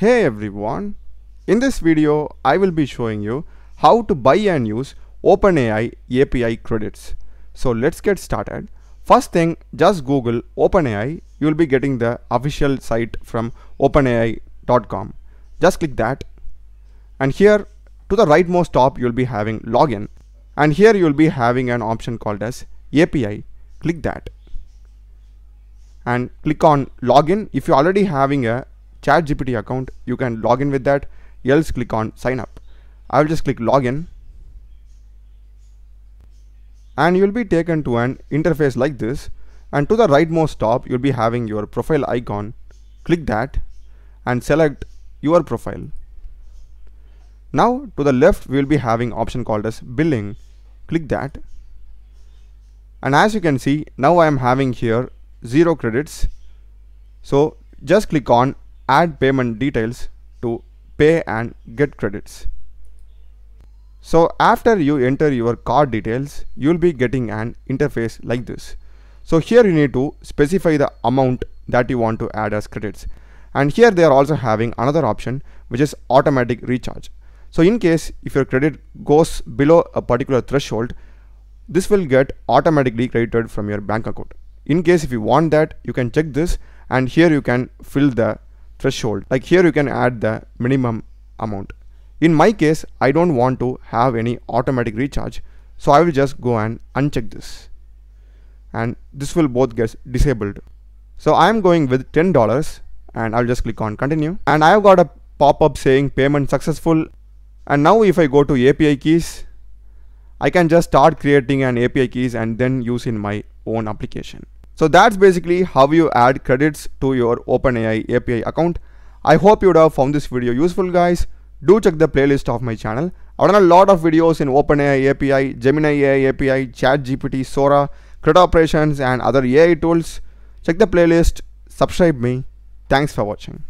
Hey everyone, in this video I will be showing you how to buy and use OpenAI API credits. So let's get started. First thing just google OpenAI you will be getting the official site from openai.com. Just click that and here to the rightmost top you will be having login and here you will be having an option called as API. Click that and click on login. If you're already having a ChatGPT account, you can log in with that. Else click on sign up. I will just click login. And you will be taken to an interface like this. And to the rightmost top you'll be having your profile icon. Click that and select your profile. Now to the left we will be having option called as billing. Click that. And as you can see now I am having here zero credits. So just click on add payment details to pay and get credits. So after you enter your card details you will be getting an interface like this. So here you need to specify the amount that you want to add as credits. And here they are also having another option which is automatic recharge. So in case if your credit goes below a particular threshold this will get automatically credited from your bank account. In case if you want that you can check this and here you can fill the threshold. Like here you can add the minimum amount. In my case I don't want to have any automatic recharge so I will just go and uncheck this. And this will both get disabled. So I am going with $10 and I'll just click on continue. And I have got a pop-up saying payment successful. And now if I go to API keys I can just start creating an API keys and then use in my own application so that's basically how you add credits to your OpenAI API account. I hope you would have found this video useful guys. Do check the playlist of my channel. I've done a lot of videos in OpenAI API, Gemini AI API, ChatGPT, Sora, Credit operations and other AI tools. Check the playlist, subscribe me. Thanks for watching.